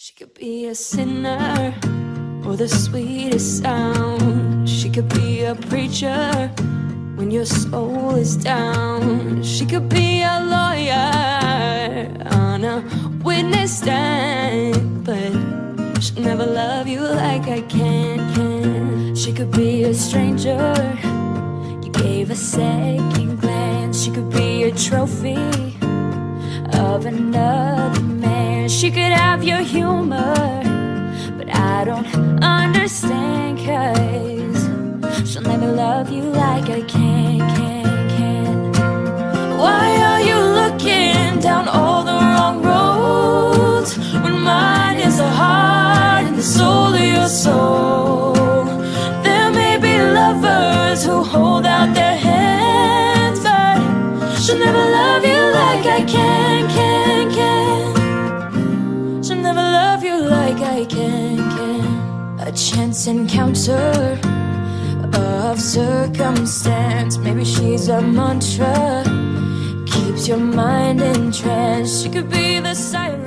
She could be a sinner or the sweetest sound. She could be a preacher when your soul is down. She could be a lawyer on a witness stand, but she'll never love you like I can. can. She could be a stranger. You gave a second glance. She could be a trophy of another She could have your humor, but I don't understand. Cause she'll never love you like I can, can, can. Why are you looking down all the wrong roads when mine is the heart and the soul of your soul? There may be lovers who hold out their hands, but she'll never love you like I can, can. Like I can, can. A chance encounter of circumstance. Maybe she's a mantra, keeps your mind in trance. She could be the silence.